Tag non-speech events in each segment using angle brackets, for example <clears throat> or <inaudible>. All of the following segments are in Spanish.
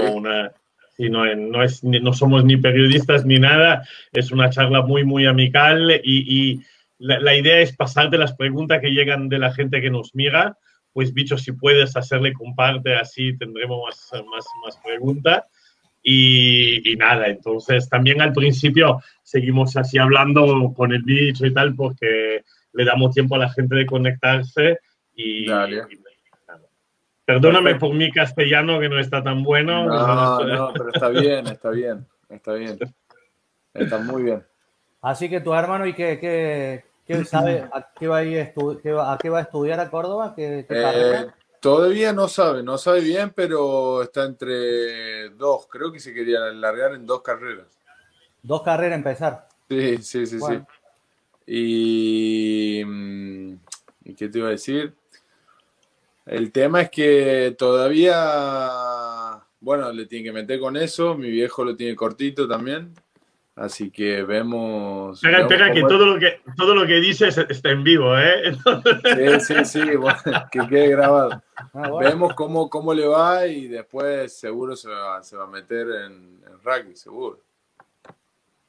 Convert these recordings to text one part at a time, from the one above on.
una, y no, no, es, no somos ni periodistas ni nada, es una charla muy, muy amical y, y la, la, idea es pasar de las preguntas que llegan de la gente que nos mira, pues bicho, si puedes hacerle comparte, así tendremos más, más, más preguntas. Y, y, nada, entonces también al principio seguimos así hablando con el bicho y tal, porque le damos tiempo a la gente de conectarse y Perdóname por mi castellano que no está tan bueno. No, no, pero está bien, está bien, está bien. Está muy bien. Así que tu hermano, ¿y qué, qué, qué sabe a qué, va a a qué va a estudiar a Córdoba? ¿Qué, qué Eh, carrera? todavía no sabe, no sabe bien, pero está entre dos. Creo que se quería largar en dos carreras. Dos carreras empezar. Sí, sí, sí, Bueno. sí. Y, mm, ¿y qué te iba a decir? El tema es que todavía, bueno, le tiene que meter con eso. Mi viejo lo tiene cortito también. Así que vemos. Espera, espera, que cómo- todo lo que, todo lo que dices está en vivo, ¿eh? Sí, sí, sí, bueno, <laughs> que quede grabado. Ah, bueno. Vemos cómo, cómo le va y después seguro se va, se va a meter en, en rugby, seguro.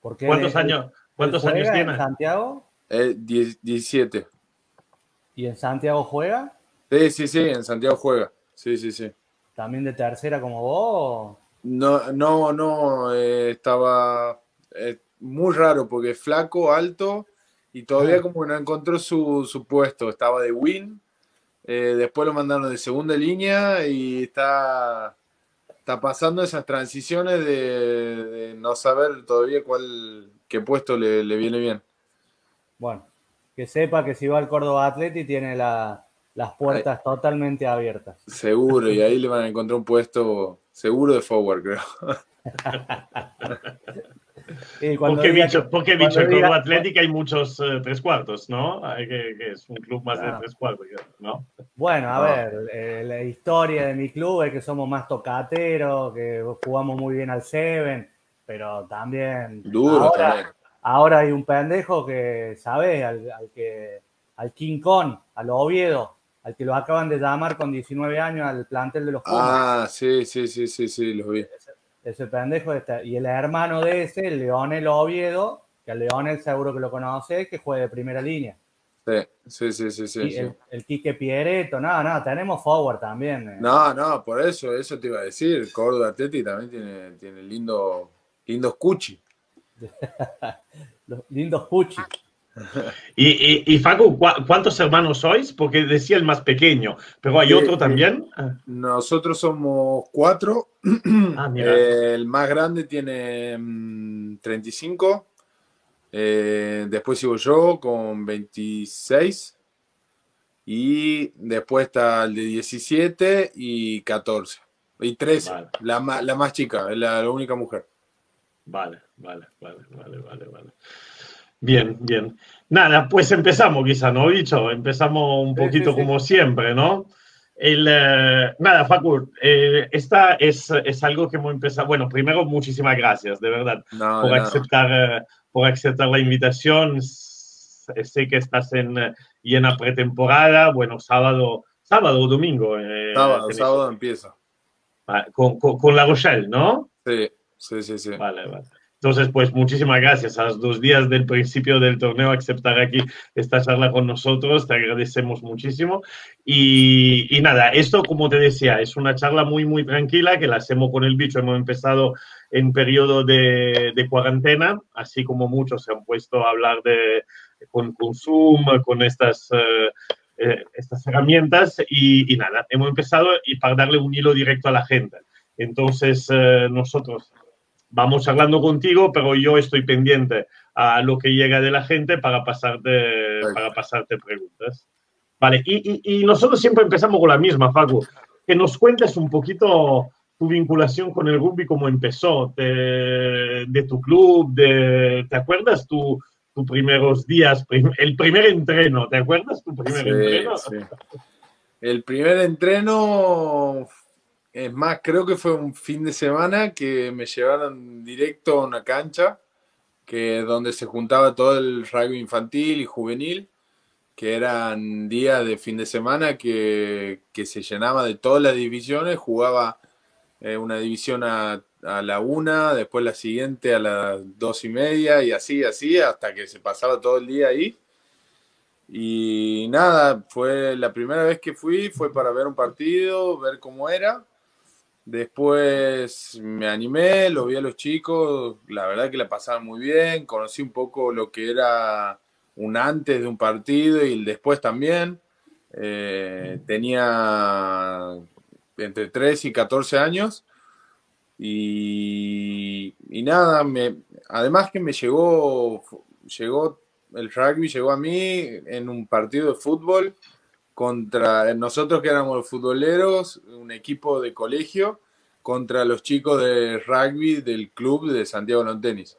Porque ¿Cuántos años, cuántos años en tienes? Santiago? Eh, 10 17. ¿Y en Santiago juega? Sí, sí, sí, en Santiago juega. Sí, sí, sí. ¿También de tercera como vos? No, no, no, eh, estaba eh, muy raro porque flaco, alto y todavía Ah. como que no encontró su, su puesto. Estaba de win, eh, después lo mandaron de segunda línea y está, está pasando esas transiciones de, de no saber todavía cuál, qué puesto le, le viene bien. Bueno, que sepa que si va al Córdoba Atleti tiene la- las puertas totalmente abiertas. Seguro, y ahí le van a encontrar un puesto seguro de forward, creo. Y ¿Por cuando qué diga bicho? que- ¿Por qué cuando bicho? En diga- Córdoba Atlética hay muchos eh, tres cuartos, ¿no? Hay que, que es un club más Claro. de tres cuartos, ¿no? Bueno, a Ah. ver, eh, la historia de mi club es que somos más tocateros, que jugamos muy bien al Seven, pero también Duro ahora, también. ahora hay un pendejo que, ¿sabes? Al, al que, al King Kong, al Oviedo, al que lo acaban de llamar con 19 años al plantel de los Pumas. Ah, sí, sí, sí, sí, sí, los vi. Ese pendejo está. Y el hermano de ese, Leonel Oviedo, que a Leonel seguro que lo conoce, que juega de primera línea. Sí, sí, sí, sí, sí, el, el Quique Piereto, no, no, tenemos forward también. eh. No, no, por eso, eso te iba a decir. Córdoba Atleti también tiene, tiene lindo, <laughs> lindos cuchi. Los lindos puchi. Y, y, y Facu, ¿cu- ¿cuántos hermanos sois? Porque decía el más pequeño, pero hay otro también. Ah, Nosotros somos cuatro. <clears throat> Ah. El más grande tiene mm, 35. Eh, después sigo yo con 26. Y después está el de 17 y 14. Y 13. Vale. La, la más chica, es la, la única mujer. Vale, vale, vale, vale, vale, vale. Bien, bien. Nada, pues empezamos quizá, ¿no, bicho? Empezamos un Sí, poquito sí, sí. como siempre, ¿no? El, eh, nada, Facu, eh, esta es, es algo que hemos empezado. Bueno, primero, muchísimas gracias, de verdad, No, por nada. aceptar, eh, por aceptar la invitación. Sé que estás en llena pretemporada, bueno, sábado, sábado o domingo. eh, Sábado, sábado empieza. Ah, Con, con, con La Rochelle, ¿no? Sí, sí, sí, sí. Vale, vale. Entonces, pues muchísimas gracias. A los dos días del principio del torneo, aceptar aquí esta charla con nosotros. Te agradecemos muchísimo. Y, y nada, esto, como te decía, es una charla muy, muy tranquila que la hacemos con el bicho. Hemos empezado en periodo de, de cuarentena, así como muchos se han puesto a hablar de, con, con Zoom, con estas, eh, eh, estas herramientas. Y, y nada, hemos empezado y para darle un hilo directo a la gente. Entonces, eh, nosotros vamos charlando contigo, pero yo estoy pendiente a lo que llega de la gente para pasarte, para pasarte preguntas. Vale, y, y- y nosotros siempre empezamos con la misma, Facu. Que nos cuentes un poquito tu vinculación con el rugby, cómo empezó, de, de tu club, de, ¿te acuerdas tu, tus primeros días, prim- el primer entreno, ¿te acuerdas tu primer Sí, entreno? sí. El primer entreno, es más, creo que fue un fin de semana que me llevaron directo a una cancha, que donde se juntaba todo el rugby infantil y juvenil, que eran días de fin de semana que, que se llenaba de todas las divisiones, jugaba eh, una división a, a, la una, después la siguiente a las dos y media y así, así, hasta que se pasaba todo el día ahí. Y nada, fue la primera vez que fui, fue para ver un partido, ver cómo era. Después me animé, lo vi a los chicos, la verdad que la pasaban muy bien, conocí un poco lo que era un antes de un partido y el después también. Eh, tenía entre 3 y 14 años y, y nada, me, además que me llegó, llegó el rugby llegó a mí en un partido de fútbol contra nosotros que éramos futboleros, un equipo de colegio, contra los chicos de rugby del club de Santiago Long Tenis.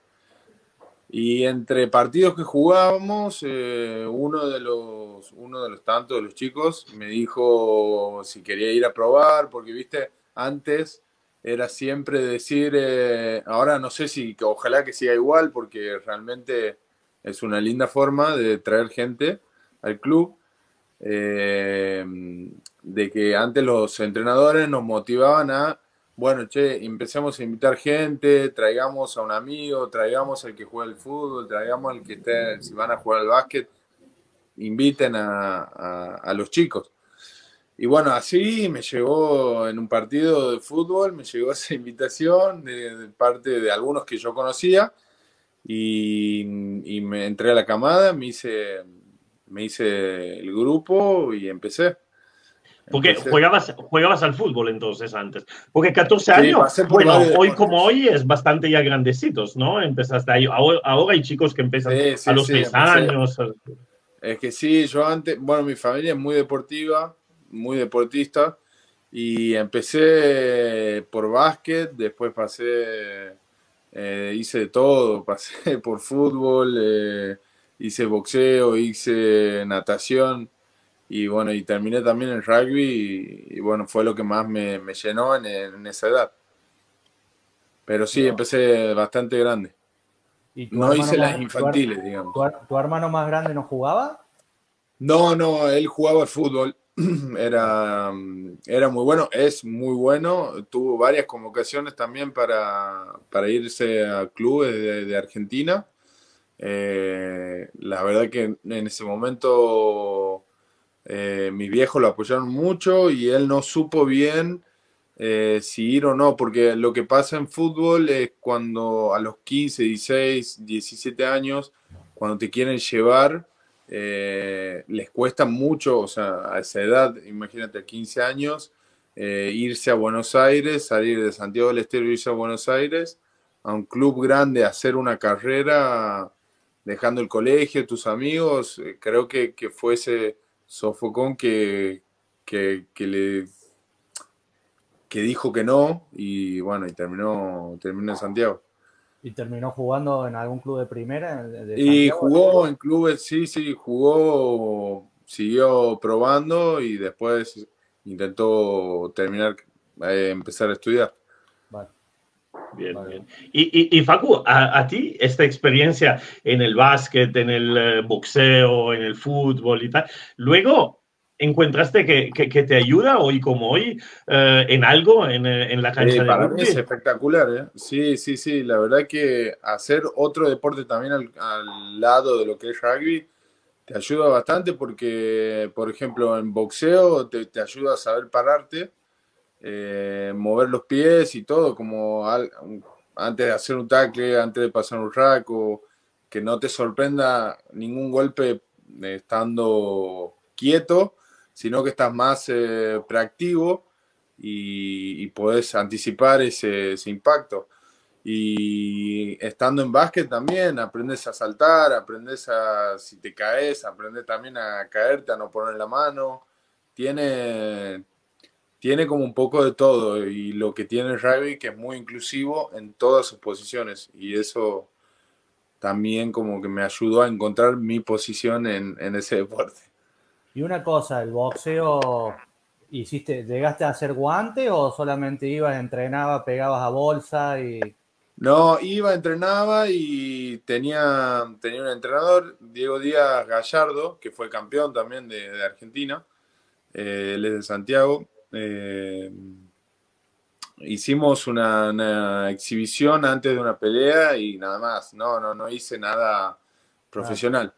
Y entre partidos que jugábamos, eh, uno, de los, uno de los tantos de los chicos me dijo si quería ir a probar, porque viste, antes era siempre decir, eh, ahora no sé si, ojalá que siga igual, porque realmente es una linda forma de traer gente al club. Eh, de que antes los entrenadores nos motivaban a, bueno, che, empecemos a invitar gente, traigamos a un amigo, traigamos al que juega el fútbol, traigamos al que esté, si van a jugar al básquet, inviten a, los chicos. Y bueno, así me llegó en un partido de fútbol, me llegó <laughs> esa invitación de parte de algunos que yo conocía y, me entré a la camada, me hice, me hice el grupo y empecé. Porque jugabas, jugabas al fútbol entonces antes. Porque 14 años, bueno, hoy como hoy es bastante ya grandecitos, ¿no? Empezaste ahí. Ahora, hay chicos que empiezan a los 6 años. Es que sí, yo antes, bueno, mi familia es muy deportiva, muy deportista. Y empecé por básquet, después pasé eh, hice de todo, <laughs> pasé por fútbol, eh, hice boxeo, hice natación y bueno, y terminé también en rugby y, bueno, fue lo que más me, llenó en, esa edad. Pero sí, empecé bastante grande. no hice las infantiles, digamos. ¿Tu hermano más grande no jugaba? No, no, él jugaba al fútbol <clears throat> era, era muy bueno, es muy bueno. Tuvo varias convocaciones también para, para irse a clubes de, Argentina. Eh, la verdad que en ese momento eh, mis viejos lo apoyaron mucho y él no supo bien eh, si ir o no, porque lo que pasa en fútbol es cuando a los 15, 16, 17 años, cuando te quieren llevar, les cuesta mucho, o sea, a esa edad, imagínate, a 15 años, irse a Buenos Aires, salir de Santiago del Estero, irse a Buenos Aires, a un club grande, hacer una carrera, dejando el colegio, tus amigos, eh, creo que, que, fue ese sofocón que, que, que, le que dijo que no y bueno, y terminó, terminó en Santiago. ¿Y terminó jugando en algún club de primera? y jugó en clubes, sí, sí, jugó, siguió probando y después intentó terminar, eh, empezar a estudiar. Vale. Bien, bien. Y, y, Facu, a, ti esta experiencia en el básquet, en el eh, boxeo, en el fútbol y tal, luego encontraste que, que, te ayuda hoy como hoy eh, en algo en, eh, en la cancha de Para mí es espectacular, ¿eh? Sí, sí, sí. La verdad que hacer otro deporte también al, al, lado de lo que es rugby te ayuda bastante porque, por ejemplo, en boxeo te, te ayuda a saber pararte, mover los pies y todo, como antes de hacer un tackle, antes de pasar un rack o que no te sorprenda ningún golpe estando quieto sino que estás más eh, preactivo y, y, podés anticipar ese, impacto. Y estando en básquet también aprendes a saltar, aprendes a, si te caes, aprendes también a caerte, a no poner la mano. Tiene, tiene como un poco de todo y lo que tiene el rugby que es muy inclusivo en todas sus posiciones y eso también como que me ayudó a encontrar mi posición en, en ese <laughs> deporte. Y una cosa, el boxeo, hiciste, ¿llegaste a hacer guante o solamente ibas, entrenabas, pegabas a bolsa y... No, iba, entrenaba y tenía, tenía un entrenador, Diego Díaz Gallardo, que fue campeón también de, Argentina. Eh, él es de Santiago. Eh, hicimos una, exhibición antes de una pelea y nada más. No, no, no hice nada profesional.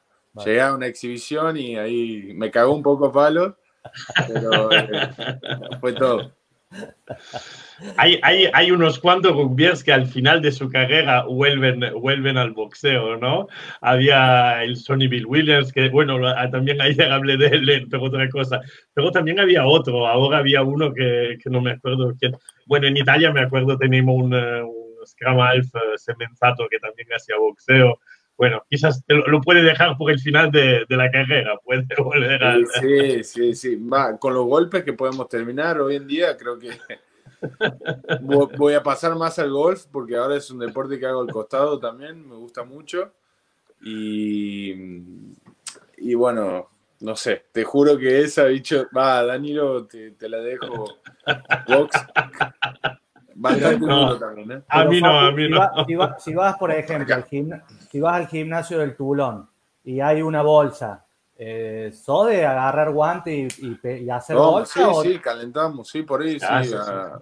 Llegué a una exhibición y ahí me cagó un poco a palos, pero eh, fue todo. Hay, hay, hay, unos cuantos rugbyers que al final de su carrera vuelven, vuelven al boxeo, ¿no? Había el Sonny Bill Williams, que bueno, también ayer hablé de él, pero otra cosa. Pero también había otro, ahora había uno que, que no me acuerdo quién. Bueno, en Italia me acuerdo tenemos un, un Scrum Alf eh, Semenzato que también hacía boxeo bueno, quizás lo, puede dejar por el final de, la carrera, puede <laughs> volver a... Sí, sí, sí, Va, con los golpes que podemos terminar hoy en día, creo que <laughs> voy a pasar más al golf porque ahora es un deporte que hago al costado también, me gusta mucho. Y, y bueno, no sé, te juro que esa, bicho, va, Danilo, te, te la dejo box. ¿Eh? A mí no, a mí no. Si, vas, por ejemplo, al si vas al gimnasio del Tulón y hay una bolsa, eh, ¿sos de agarrar guante y, hacer bolsa? Sí, sí, calentamos, sí, por ahí, sí. Ah,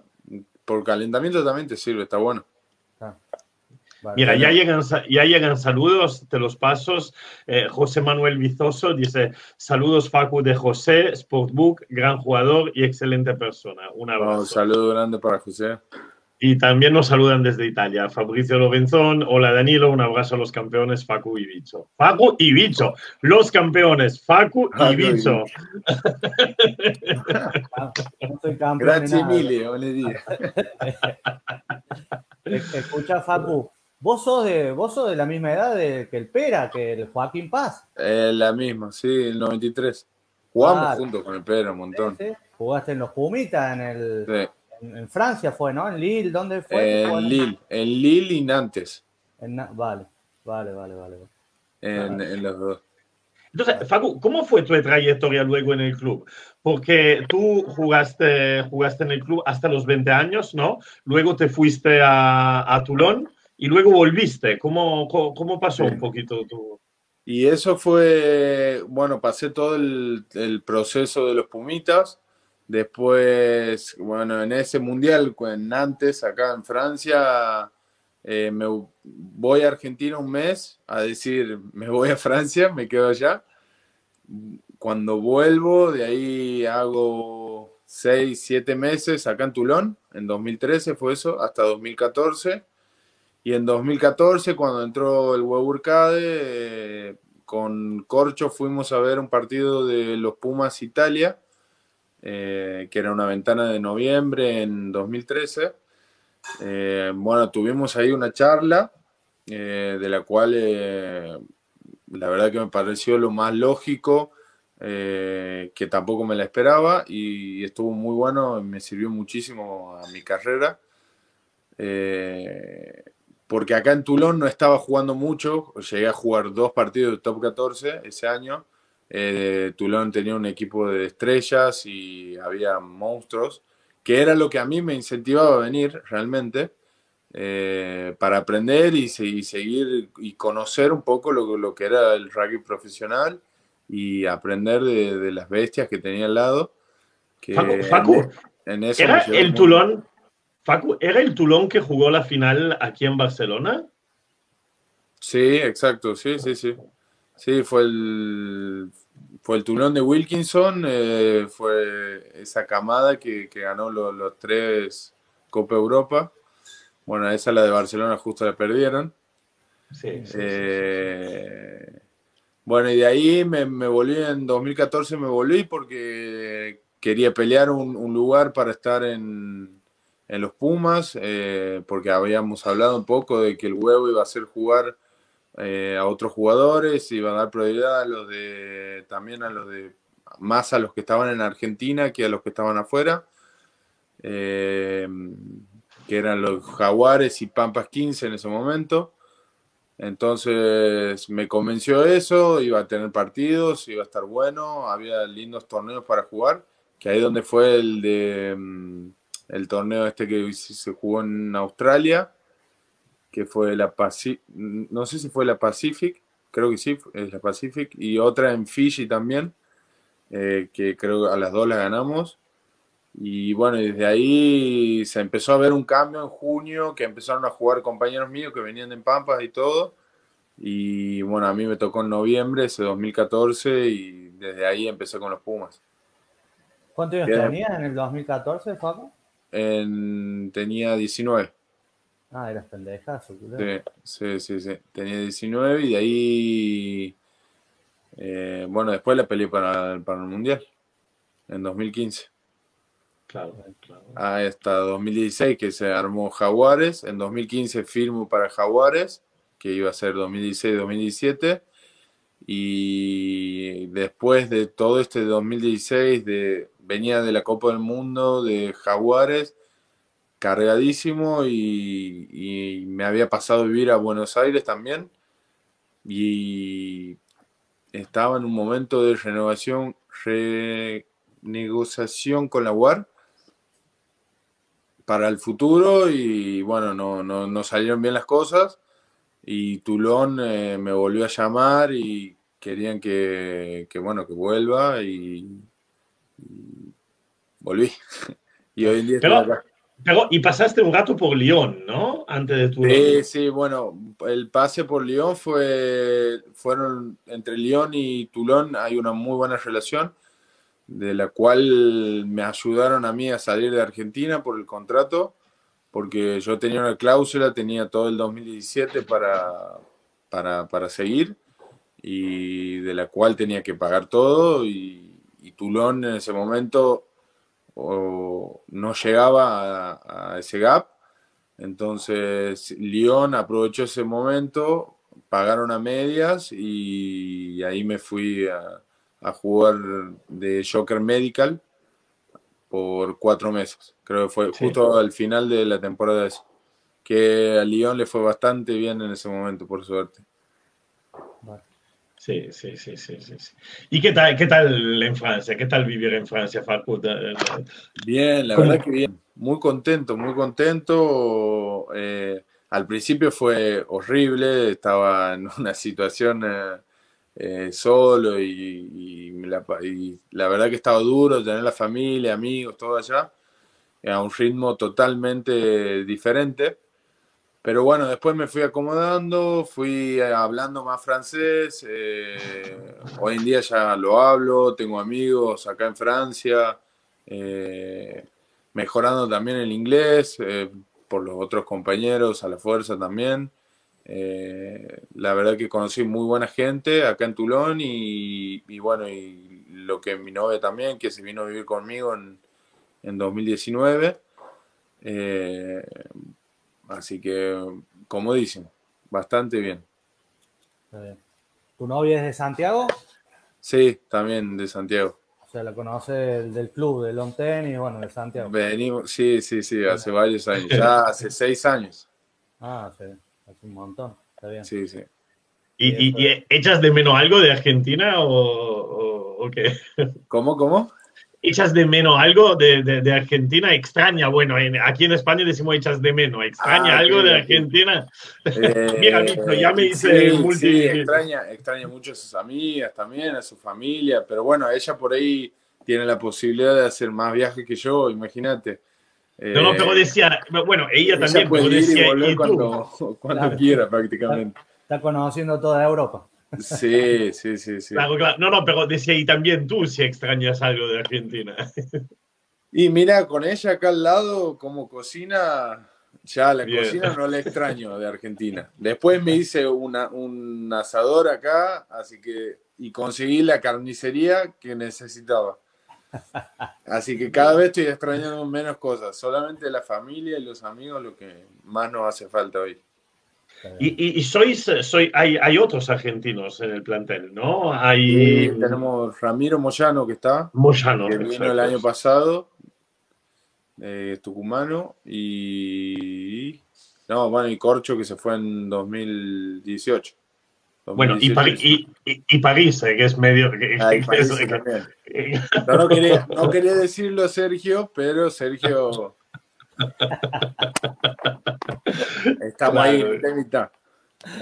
por calentamiento también te sirve, está bueno. Ah, Mira, ya llegan, ya llegan saludos, te los pasos. Eh, José Manuel Vizoso dice, saludos Facu de José, Sportbook, gran jugador y excelente persona. Un abrazo. un saludo grande para José. Y también nos saludan desde Italia. Fabricio Lorenzón, hola Danilo, un abrazo a los campeones Facu y Bicho. Facu y Bicho, los campeones Facu y Bicho. Gracias, Emilio, Escucha, Facu, ¿vos sos, de, ¿vos sos de la misma edad de, que el Pera, que el Joaquín Paz? Eh, la misma, sí, el 93. Jugamos juntos con el Pera un montón. Jugaste en los Pumitas, en el... Sí. En, Francia fue, ¿no? En Lille, ¿dónde fue? En Lille, en Lille y Nantes. vale, vale, vale, vale. En, los dos. Entonces, Facu, ¿cómo fue tu trayectoria luego en el club? Porque tú jugaste, jugaste en el club hasta los 20 años, ¿no? Luego te fuiste a, a Toulon y luego volviste. ¿Cómo, cómo, pasó un poquito tu...? Y eso fue, bueno, pasé todo el, el proceso de los Pumitas Después, bueno, en ese mundial, en Nantes, acá en Francia, eh, me voy a Argentina un mes a decir, me voy a Francia, me quedo allá. Cuando vuelvo, de ahí hago seis, siete meses acá en Toulon, en 2013 fue eso, hasta 2014. Y en 2014, cuando entró el Weburcade, eh, con Corcho fuimos a ver un partido de los Pumas Italia eh, que era una ventana de noviembre en 2013. Eh, bueno, tuvimos ahí una charla eh, de la cual la verdad que me pareció lo más lógico, que tampoco me la esperaba y estuvo muy bueno, me sirvió muchísimo a mi carrera. porque acá en Toulon no estaba jugando mucho, llegué a jugar dos partidos de top 14 ese año, eh, Toulon tenía un equipo de estrellas y había monstruos, que era lo que a mí me incentivaba a venir realmente, eh, para aprender y, seguir y conocer un poco lo, que era el rugby profesional y aprender de, las bestias que tenía al lado. Que Facu, ¿era el Toulon? ¿era el Toulon que jugó la final aquí en Barcelona? Sí, exacto, sí, sí, sí. Sí, fue el, fue el Toulon de Wilkinson, eh, fue esa camada que, ganó los, tres Copa Europa. Bueno, esa la de Barcelona justo la perdieron. Sí, eh, Bueno, y de ahí me, volví en 2014, me volví porque quería pelear un, lugar para estar en, los Pumas, eh, porque habíamos hablado un poco de que el huevo iba a ser jugar eh, a otros jugadores, iba a dar prioridad a los de, también a los de, más a los que estaban en Argentina que a los que estaban afuera, eh, que eran los Jaguares y Pampas 15 en ese momento. Entonces me convenció eso, iba a tener partidos, iba a estar bueno, había lindos torneos para jugar, que ahí donde fue el de mm, el torneo este que se jugó en Australia, que fue la Pacific, no sé si fue la Pacific, creo que sí, es la Pacific, y otra en Fiji también, eh, que creo que a las dos la ganamos. Y bueno, desde ahí se empezó a ver un cambio en junio, que empezaron a jugar compañeros míos que venían en Pampas y todo. Y bueno, a mí me tocó en noviembre, ese 2014, y desde ahí empecé con los Pumas. ¿Cuántos años tenías en el 2014, Faco? En, tenía 19. Ah, eras pendejazo, Sí, sí, sí, Tenía 19 y de ahí. Eh, bueno, después la peleé para, para el Mundial, en 2015. Claro, claro. Hasta 2016 que se armó Jaguares. En 2015 firmo para Jaguares, que iba a ser 2016-2017. Y después de todo este 2016, de, venía de la Copa del Mundo, de Jaguares, cargadísimo y, me había pasado a vivir a Buenos Aires también. Y estaba en un momento de renovación, renegociación con la UAR para el futuro y bueno, no, no, salieron bien las cosas y Tulón eh, me volvió a llamar y querían que, bueno, que vuelva y, volví. <laughs> y hoy en día pero, acá. Pero, y pasaste un rato por Lyon, ¿no? Antes de Tulón. Sí, sí, bueno, el pase por Lyon fue, fueron entre Lyon y Tulón hay una muy buena relación de la cual me ayudaron a mí a salir de Argentina por el contrato, porque yo tenía una cláusula, tenía todo el 2017 para, para, seguir, y de la cual tenía que pagar todo, y, Tulón en ese momento no llegaba a, a ese gap, entonces Lyon aprovechó ese momento, pagaron a medias y ahí me fui a, a jugar de Joker Medical por cuatro meses. Creo que fue justo al final de la temporada esa. Que a Lyon le fue bastante bien en ese momento, por suerte. Sí, sí, sí, sí, sí. ¿Y qué tal, qué tal en Francia? ¿Qué tal vivir en Francia, Facu? Bien, la verdad que bien. Muy contento, muy contento. Eh, al principio fue horrible, estaba en <laughs> una situación eh, eh, solo y, la, verdad que estaba duro tener la familia, amigos, todo allá, a un ritmo totalmente diferente. Pero bueno, después me fui acomodando, fui hablando más francés, eh, hoy en día ya lo hablo, tengo amigos acá en Francia, eh, mejorando también el inglés por los otros compañeros a la fuerza también. Eh, la verdad que conocí muy buena gente acá en Tulón y, bueno, y lo que mi novia también, que se vino a vivir conmigo en, en 2019. Eh, así que, comodísimo, bastante bien. ¿Tu novia es de Santiago? Sí, también de Santiago. O sea, la conoce del, club, de long tenis, bueno, de Santiago. Venimos, sí, sí, sí, hace varios años, <laughs> ya hace seis años. Ah, sí un montón, está bien. Sí, sí. ¿Y, y, echas de menos algo de Argentina o, qué? ¿Cómo, cómo? ¿Echas de menos algo de, de, Argentina? ¿Extraña? Bueno, aquí en España decimos echas de menos. ¿Extraña ah, algo de Argentina? <laughs> Eh, Mira, ya me hice multi... Sí, extraña, extraña mucho a sus amigas también, a su familia, pero bueno, ella por ahí tiene la posibilidad de hacer más viajes que yo, imagínate. No, no, pero eh, decía, bueno, ella, también, puede decía, y cuando, <laughs> cuando quiera prácticamente. Está, conociendo toda Europa. Sí, sí, sí, sí. Claro, claro. No, no, pero decía, y también tú si extrañas algo de Argentina. Y mira, con ella acá al lado, como cocina, ya la cocina no la extraño de Argentina. Después me hice una, un asador acá, así que, y conseguí la carnicería que necesitaba. Así que cada vez estoy extrañando menos cosas, solamente la familia y los amigos lo que más nos hace falta hoy. Y, sois, soy, hay, hay, otros argentinos en el plantel, ¿no? Hay... tenemos Ramiro Moyano que está, Moyano, que vino el año pasado, eh, tucumano, y no, bueno, y Corcho que se fue en 2018. Bueno, y, París, eh, que es medio... <laughs> no, quería, decirlo Sergio, pero Sergio... Estamos ahí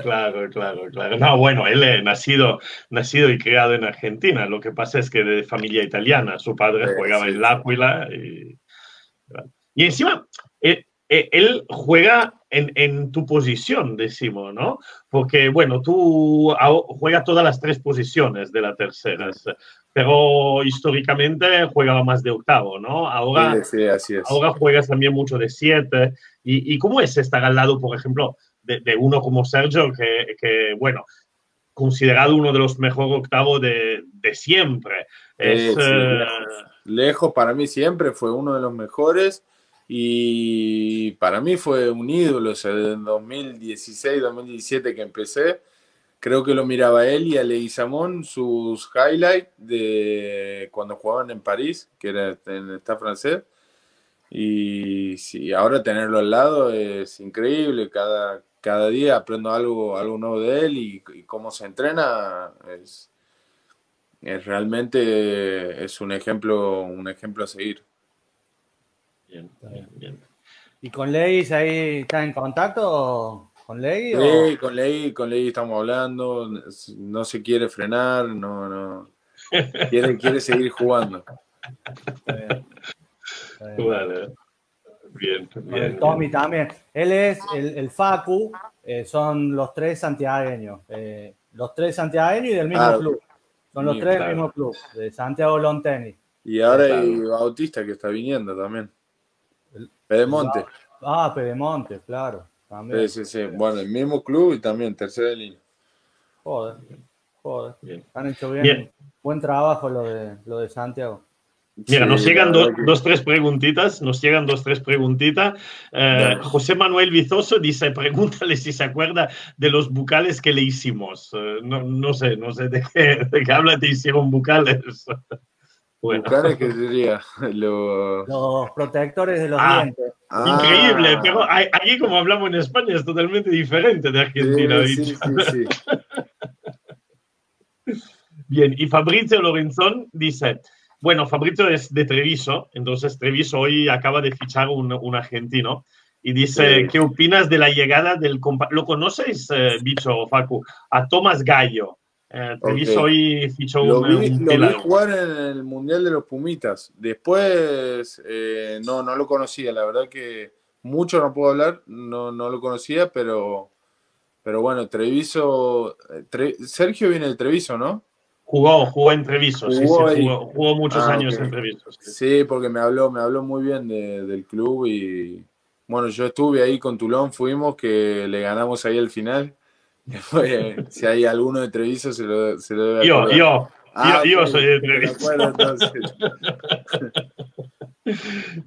Claro, claro, claro. No, bueno, él es nacido, nacido y criado en Argentina. Lo que pasa es que de familia italiana. Su padre jugaba en L'Aquila y, Y encima, eh, eh, él juega en, tu posición, decimos, ¿no? Porque, bueno, tú juegas todas las tres posiciones de la tercera, pero históricamente jugaba más de octavo, ¿no? Ahora, sí, así es. ahora juegas también mucho de siete. ¿Y, cómo es estar al lado, por ejemplo, de, uno como Sergio, que, bueno, considerado uno de los mejores octavos de, siempre? Es, eh, lejos, para mí siempre fue uno de los mejores y para mí fue un ídolo, o sea, en 2016, 2017 que empecé, creo que lo miraba él y a Samón sus highlights de cuando jugaban en París, que era en el Stade francés. Y sí, ahora tenerlo al lado es increíble, cada, cada día aprendo algo, algo nuevo de él y, cómo se entrena es, es realmente es un ejemplo, un ejemplo a seguir. Bien, bien, ¿Y con Leis ahí está en contacto con Ley? Sí, con Ley, con Ley estamos hablando, no se quiere frenar, no, no. Quiere, quiere seguir jugando. Bien, bien. Tommy también. Él es el, el Facu, eh, son los tres santiagueños. Eh, los tres santiagueños y del mismo club. Son los tres del mismo club, de Santiago Long Tennis. Y ahora hay Bautista que está viniendo también. Pedemonte. Ah, Pedemonte, claro. Sí, sí, sí. Bueno, el mismo club y también tercera línea. Joder, joder. Han hecho bien. Buen trabajo lo de, lo de Santiago. Mira, nos llegan dos, tres preguntitas, nos llegan dos, tres preguntitas. Eh, José Manuel Vizoso dice, pregúntale si se acuerda de los bucales que le hicimos. Eh, no, no, sé, no sé de qué, de qué habla, te hicieron bucales. Qué sería? <laughs> Los protectores de los ah, dientes. Ah. Increíble, pero aquí como hablamos en España es totalmente diferente de Argentina. Sí, sí, sí, <laughs> Bien, y Fabrizio Lorenzón dice, bueno, Fabrizio es de Treviso, entonces Treviso hoy acaba de fichar un, un argentino y dice, ¿qué opinas de la llegada del... ¿Lo conoces, eh, bicho Facu? A Tomás Gallo. Eh, hoy fichó lo vi, lo vi jugar en el Mundial de los Pumitas. Después eh, no, no lo conocía. La verdad que mucho no puedo hablar, no, no lo conocía, pero, pero bueno, Treviso. Eh, Sergio viene de Treviso, ¿no? Jugó, jugó en Treviso, jugó, sí, jugó, muchos ah, años en Treviso. Sí. porque me habló, me habló muy bien del club y bueno, yo estuve ahí con Tulón, fuimos, que le ganamos ahí al final si hay alguno de Treviso, se lo, se lo debe Yo, yo, ah, yo, soy de Treviso.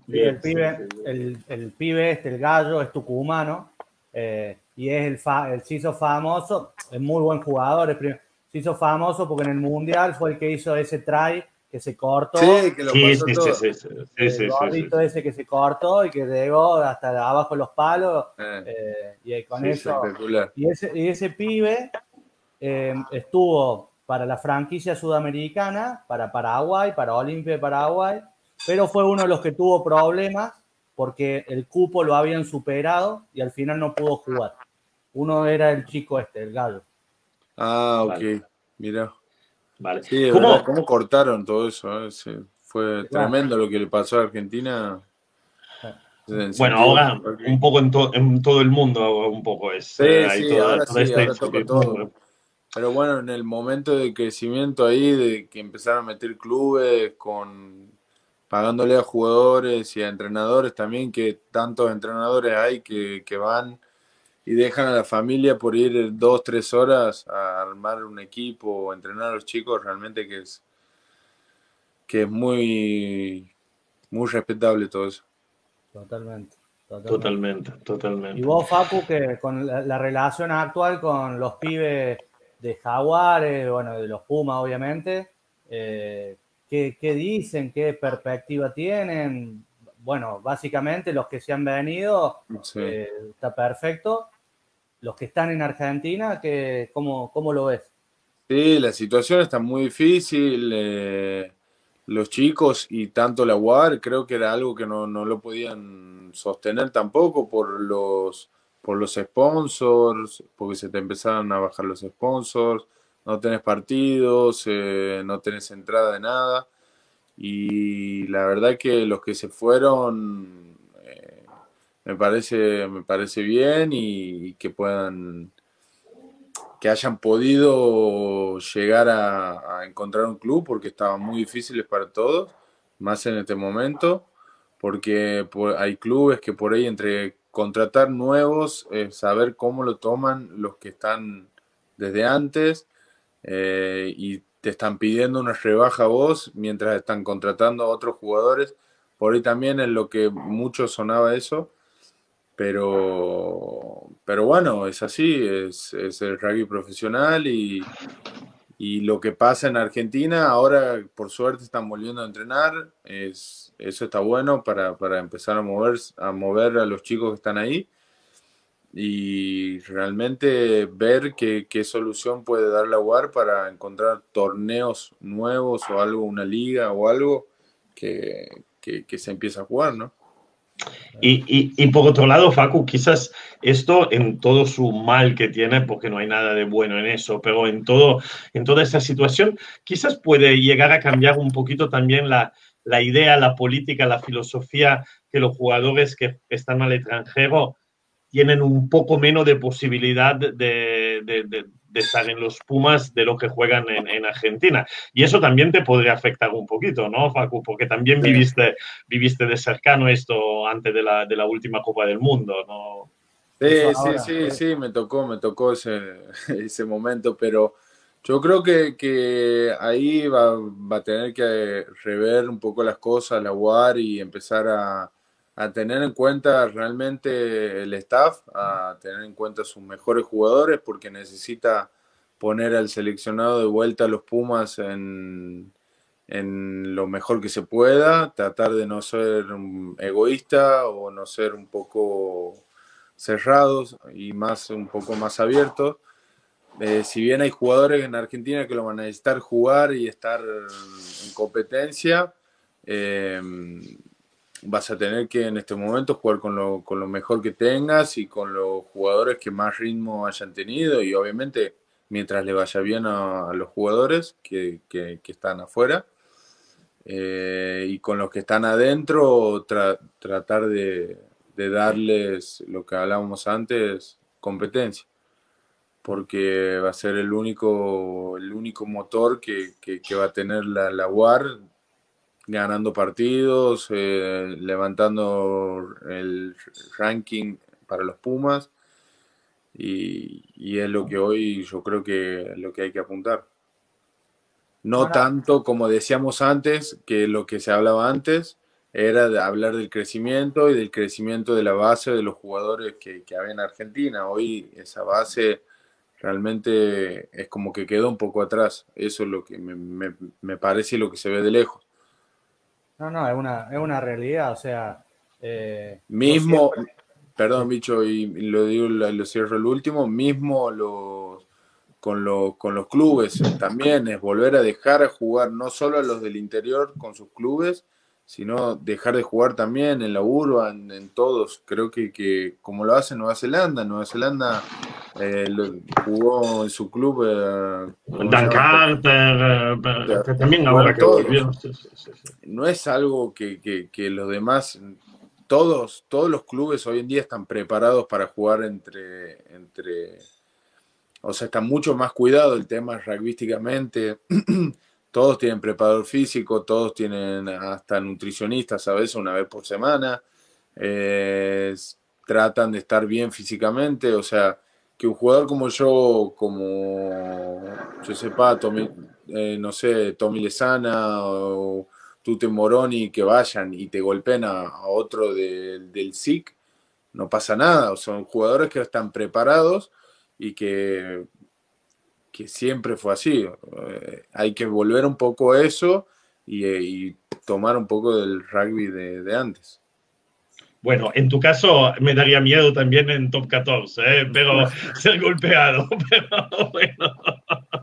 el, pibe, el, el, pibe este, el gallo, es tucumano eh, y es el, fa, el se hizo famoso, es muy buen jugador, se hizo famoso porque en el Mundial fue el que hizo ese try que se cortó. Sí, que lo pasó sí, todo. Sí, sí, sí, el gordito ese que se cortó y que llegó hasta abajo de los palos. Eh, eh, y con eso. Y ese, y ese pibe eh, estuvo para la franquicia sudamericana, para Paraguay, para Olimpia de Paraguay, pero fue uno de los que tuvo problemas porque el cupo lo habían superado y al final no pudo jugar. Uno era el chico este, el gallo. Ah, ok. Mira. Vale. ¿Cómo? cortaron todo eso? Eh? fue tremendo lo que le pasó a Argentina. Bueno, ahora un poco en, en, todo el mundo, un poco es. Sí, eh, sí, ahora, sí, todo. Pero bueno, en el momento de crecimiento ahí, de que empezaron a meter clubes con pagándole a jugadores y a entrenadores también, que tantos entrenadores hay que, que van y dejan a la familia por ir dos, tres horas a armar un equipo o entrenar a los chicos, realmente que es, que es muy, muy respetable todo eso. Totalmente. Totalmente, totalmente. Y vos, Facu, que con la, relación actual con los pibes de Jaguares, bueno, de los Pumas, obviamente, eh, ¿qué, dicen? ¿Qué perspectiva tienen? Bueno, básicamente los que se han venido, eh, está perfecto, los que están en Argentina, que, ¿cómo, ¿cómo, lo ves? Sí, la situación está muy difícil. Eh, los chicos y tanto la UAR creo que era algo que no, no, lo podían sostener tampoco por los, por los sponsors, porque se te empezaron a bajar los sponsors, no tenés partidos, eh, no tenés entrada de nada. y la verdad que los que se fueron me parece me parece bien y, que puedan que hayan podido llegar a, encontrar un club porque estaban muy difíciles para todos más en este momento porque hay clubes que por ahí entre contratar nuevos eh, saber cómo lo toman los que están desde antes eh, y te están pidiendo una rebaja a vos mientras están contratando a otros jugadores. Por ahí también en lo que mucho sonaba eso. Pero, pero bueno, es así, es, el rugby profesional y, y, lo que pasa en Argentina, ahora por suerte están volviendo a entrenar, es, eso está bueno para, para empezar a mover, a mover a los chicos que están ahí y realmente ver qué, solución puede dar la UAR para encontrar torneos nuevos o algo, una liga o algo que, que, se empiece a jugar, ¿no? Y, y, y, por otro lado, Facu, quizás esto en todo su mal que tiene, porque no hay nada de bueno en eso, pero en, todo, en toda esa situación, quizás puede llegar a cambiar un poquito también la, la idea, la política, la filosofía que los jugadores que están al extranjero tienen un poco menos de posibilidad de, estar en los Pumas de lo que juegan en, Argentina. Y eso también te podría afectar un poquito, ¿no, Facu? Porque también viviste, viviste de cercano esto antes de la, de la última Copa del Mundo, ¿no? Sí, sí, sí, sí, me tocó, me tocó ese, <laughs> ese momento, pero yo creo que, que ahí va, va, a tener que rever un poco las cosas, la UAR y empezar a, a tener en cuenta realmente el staff, a tener en cuenta sus mejores jugadores, porque necesita poner al seleccionado de vuelta a los Pumas en, en lo mejor que se pueda, tratar de no ser egoísta o no ser un poco cerrados y más un poco más abiertos. Eh, si bien hay jugadores en Argentina que lo van a necesitar jugar y estar en competencia, eh, vas a tener que en este momento jugar con lo, con lo mejor que tengas y con los jugadores que más ritmo hayan tenido y obviamente mientras le vaya bien a, los jugadores que, que, están afuera eh, y con los que están adentro tratar de, de, darles lo que hablábamos antes, competencia. Porque va a ser el único, el único motor que, que, va a tener la, la UAR ganando partidos, eh, levantando el ranking para los Pumas y, es lo que hoy yo creo que lo que hay que apuntar. No tanto como decíamos antes, que lo que se hablaba antes era de hablar del crecimiento y del crecimiento de la base de los jugadores que, que había en Argentina. Hoy esa base realmente es como que quedó un poco atrás. Eso es lo que me, me, me parece lo que se ve de lejos. No, no, es una, es una realidad, o sea... Eh, mismo, perdón, bicho, y lo digo, lo cierro el último, mismo los, con, los, con los clubes también es volver a dejar a jugar no solo a los del interior con sus clubes, sino dejar de jugar también en la urban, en todos. Creo que, que como lo hace Nueva Zelanda, Nueva Zelanda eh, jugó en su club. Eh, Dan Carter, eh, también ahora que No es algo que, que, que, los demás, todos, todos los clubes hoy en día están preparados para jugar entre, entre o sea, está mucho más cuidado el tema rugbyísticamente. <clears throat> todos tienen preparador físico, todos tienen hasta nutricionistas a veces una vez por semana, tratan de estar bien físicamente, o sea, que un jugador como yo, como yo sepa, Tommy, eh, no sé, Tommy Lezana o Tute Moroni, que vayan y te golpeen a, otro del SIC, no pasa nada, son jugadores que están preparados y que que siempre fue así. Eh, hay que volver un poco a eso y, tomar un poco del rugby de, antes. Bueno, en tu caso me daría miedo también en top 14, ¿eh? pero <laughs> <laughs> ser golpeado. <laughs> Pero bueno.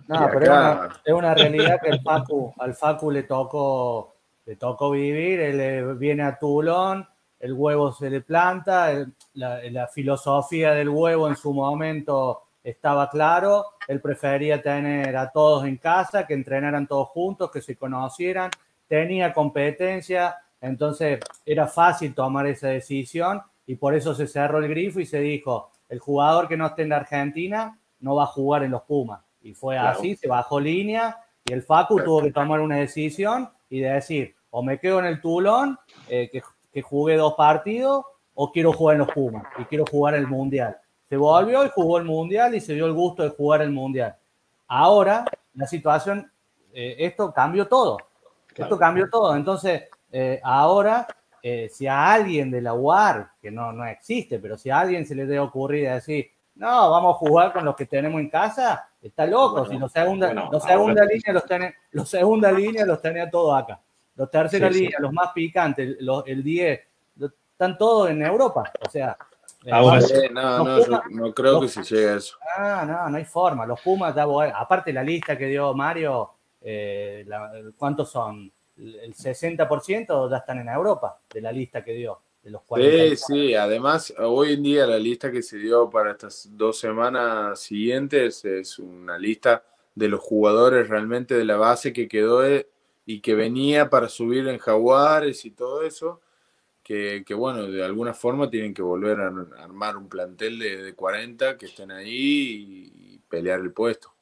No, pero es una, realidad que el Facu, al Facu le tocó, le tocó vivir, él viene a Toulon, el huevo se le planta, la, la filosofía del huevo en su momento estaba claro, él prefería tener a todos en casa, que entrenaran todos juntos, que se conocieran, tenía competencia, entonces era fácil tomar esa decisión y por eso se cerró el grifo y se dijo, el jugador que no esté en la Argentina no va a jugar en los Pumas. Y fue así, se bajó línea y el Facu tuvo que tomar una decisión y decir, o me quedo en el Tulón, eh, que, que jugué dos partidos, o quiero jugar en los Pumas y quiero jugar el Mundial. Se volvió y jugó el Mundial y se dio el gusto de jugar el Mundial. Ahora, la situación, eh, esto cambió todo. Esto cambió todo. Entonces, eh, ahora, si a alguien de la UAR, que no, no existe, pero si a alguien se le debe ocurrir decir, no, vamos a jugar con los que tenemos en casa, está loco. si los segunda, los segunda línea los tiene, los segunda línea los tenía todos acá. Los tercera línea, los más picantes, los, el 10, están todos en Europa. O sea, Ahora no, no, no creo que se llegue a eso. Ah, no, no hay forma. Los Pumas, aparte la lista que dio Mario, eh, ¿cuántos son? El 60% ya están en Europa de la lista que dio. Sí, sí, además hoy en día la lista que se dio para estas dos semanas siguientes es una lista de los jugadores realmente de la base que quedó eh, y que venía para subir en Jaguares y todo eso, que, bueno, de alguna forma tienen que volver a armar un plantel de, 40 que estén ahí y, pelear el puesto.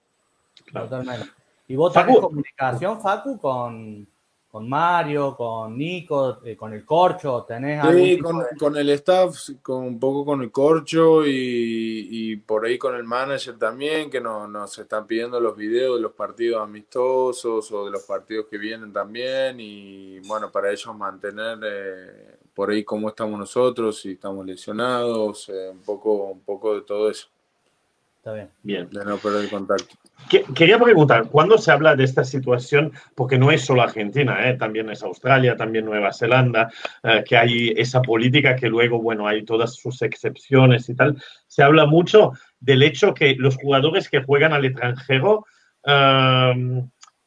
Totalmente. ¿Y vos tenés comunicación, Facu, con, con Mario, con Nico, eh, con el Corcho, tenés Sí, con, el staff, con un poco con el Corcho y, por ahí con el manager también, que nos están pidiendo los videos de los partidos amistosos o de los partidos que vienen también y bueno, para ellos mantener eh, por ahí cómo estamos nosotros, si estamos lesionados, eh, un, poco, un poco de todo eso. Está bien. Bien. De no perder el contacto. Quería preguntar, ¿cuándo se habla de esta situación? Porque no es solo Argentina, ¿eh? también es Australia, también Nueva Zelanda, eh, que hay esa política que luego, bueno, hay todas sus excepciones y tal. Se habla mucho del hecho que los jugadores que juegan al extranjero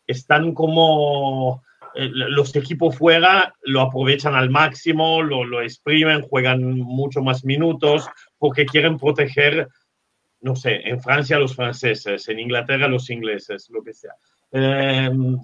están como eh, los equipos fuera lo aprovechan al máximo, lo, lo exprimen, juegan mucho más minutos porque quieren proteger no sé, en Francia los franceses, en Inglaterra los ingleses, lo que sea. Em,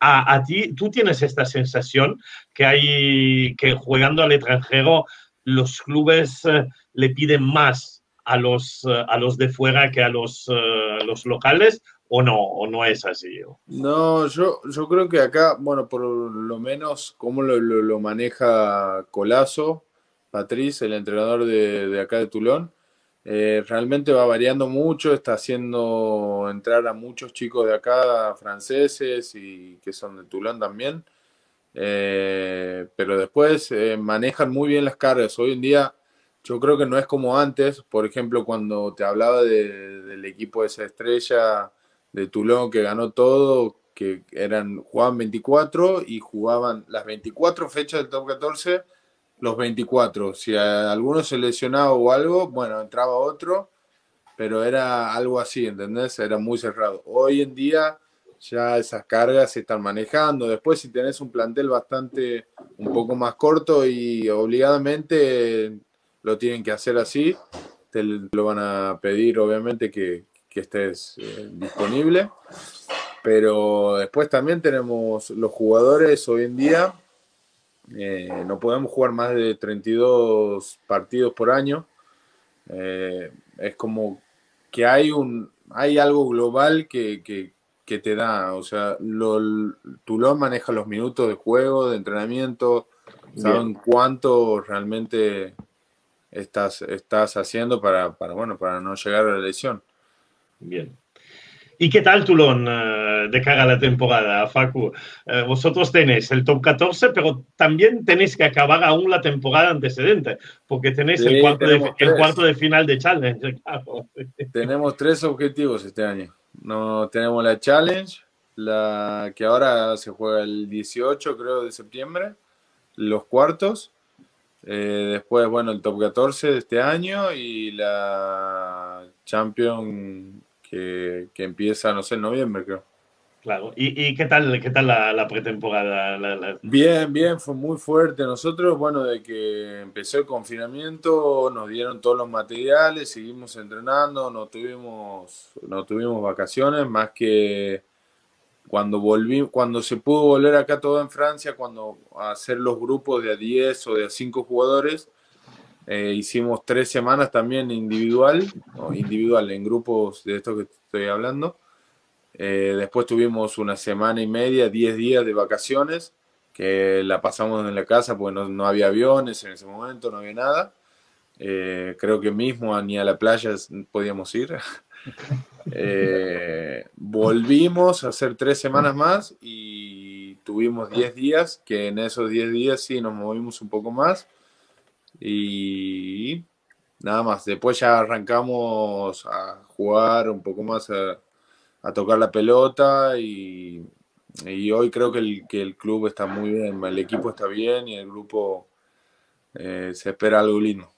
a, ti, tú tienes esta sensación que hay, que jugando al extranjero, los clubes eh, le piden más a los, eh, a los de fuera que a los, eh, los locales, o no, o no es así. No, yo, yo creo que acá, bueno, por lo menos cómo lo, lo, maneja Colazo, Patrice, el entrenador de, de acá de Toulon, eh, realmente va variando mucho, está haciendo entrar a muchos chicos de acá, franceses y que son de Toulon también. Eh, pero después eh, manejan muy bien las cargas. Hoy en día yo creo que no es como antes, por ejemplo, cuando te hablaba del equipo de esa estrella de Toulon que ganó todo, que eran, jugaban 24 y jugaban las 24 fechas del top 14 los 24. Si alguno se lesionaba o algo, bueno, entraba otro, pero era algo así, ¿entendés? Era muy cerrado. Hoy en día ya esas cargas se están manejando. Después, si tenés un plantel bastante, un poco más corto y obligadamente lo tienen que hacer así, te lo van a pedir, obviamente, que, estés eh, disponible. Pero después también tenemos los jugadores hoy en día eh, no podemos jugar más de 32 partidos por año. Eh, es como que hay un hay algo global que, te da. O sea, lo, lo maneja los minutos de juego, de entrenamiento, saben cuánto realmente estás, estás haciendo para, para, bueno, para no llegar a la lesión. Bien. ¿Y qué tal Tulón eh, de cara a la temporada, Facu? Eh, vosotros tenéis el top 14, pero también tenéis que acabar aún la temporada antecedente, porque tenéis el, cuarto de, el, cuarto de, final de Challenge. <laughs> Tenemos tres objetivos este año. No, tenemos la Challenge, la que ahora se juega el 18, creo, de septiembre, los cuartos. Eh, después, bueno, el top 14 de este año y la Champion que, empieza, no sé, en noviembre, creo. Claro, ¿y, qué tal, qué tal la, pretemporada? Bien, bien, fue muy fuerte. Nosotros, bueno, de que empezó el confinamiento, nos dieron todos los materiales, seguimos entrenando, no tuvimos, no tuvimos vacaciones, más que cuando volví, cuando se pudo volver acá todo en Francia, cuando hacer los grupos de a 10 o de a 5 jugadores, eh, hicimos tres semanas también individual, o individual en grupos de esto que estoy hablando. Eh, después tuvimos una semana y media, 10 días de vacaciones, que la pasamos en la casa porque no, no había aviones en ese momento, no había nada. Eh, creo que mismo ni a la playa podíamos ir. <laughs> Eh, volvimos a hacer tres semanas más y tuvimos 10 días, que en esos 10 días sí nos movimos un poco más. Y nada más, después ya arrancamos a jugar un poco más, a, tocar la pelota y, hoy creo que el, que el, club está muy bien, el equipo está bien y el grupo eh, se espera algo lindo.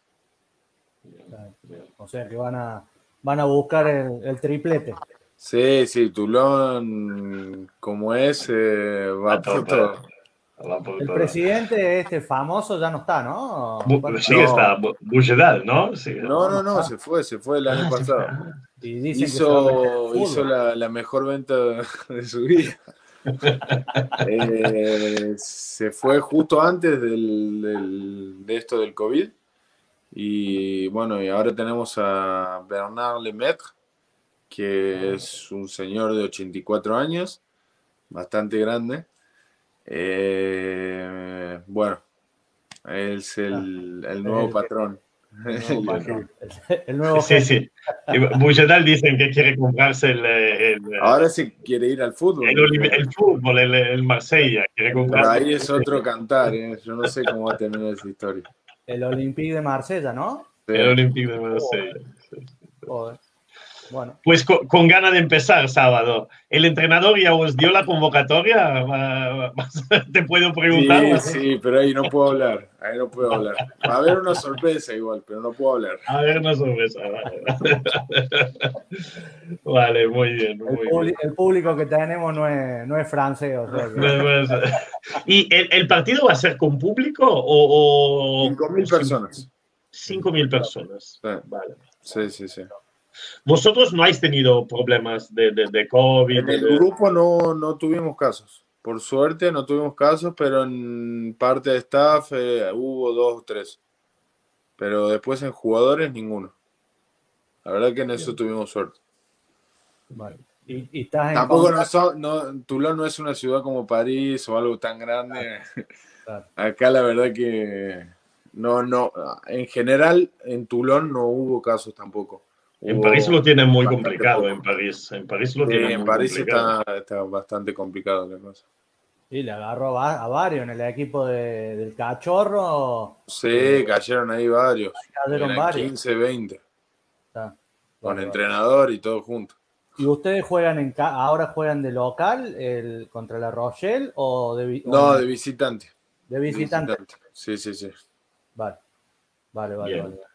O sea que van a, van a buscar el, triplete. Sí, sí, Tulón, como es, eh, va por todo. El presidente este famoso ya no está, ¿no? sí, está Bujedal, ¿no? no, no, no, se fue, se fue el año ah, pasado. Y hizo, hizo la, mejor venta de su vida. Eh, se fue justo antes del, de esto del COVID y bueno, y ahora tenemos a Bernard Lemaitre, que es un señor de 84 años, bastante grande. Eh, bueno, es el, el nuevo patrón. <laughs> <laughs> El nuevo, sí, sí. Buchetal dicen que quiere comprarse el, Ahora sí quiere ir al fútbol. El, fútbol, el, Marsella. Quiere comprarse. ahí es otro cantar, ¿eh? yo no sé cómo va a terminar esa historia. El Olympique de Marsella, ¿no? El Olympique de Marsella. Bueno. Pues con, ganas de empezar sábado. ¿El entrenador ya os dio la convocatoria? <laughs> ¿Te puedo preguntar? Sí, sí, pero ahí no puedo hablar. Ahí no puedo hablar. Va a haber una sorpresa igual, pero no puedo hablar. A ver una sorpresa. Vale, <laughs> muy bien. el, público que tenemos no es, no es francés. ¿Y el, partido va a ser con público o...? o 5.000 personas. 5.000 personas. Vale. Sí, sí, sí. Vosotros no habéis tenido problemas de, de, COVID. En el grupo no, no tuvimos casos. Por suerte no tuvimos casos, pero en parte de staff eh, hubo dos o tres. Pero después en jugadores ninguno. La verdad que en eso tuvimos suerte. Vale. ¿Y, estás Tampoco no, Tulón no es una ciudad como París o algo tan grande. <laughs> Acá la verdad que no, no. En general en Tulón no hubo casos tampoco. En París lo tienen muy complicado, en París. En París lo tienen en París Está, está, bastante complicado la cosa. Sí, le agarró a, varios en el equipo del cachorro. Sí, cayeron ahí varios. Cayeron varios. 15, 20. con entrenador y todo junto. ¿Y ustedes juegan en ahora juegan de local el, contra la Rochelle o de No, de visitante. De visitante. Sí, sí, sí. Vale. Vale, vale, vale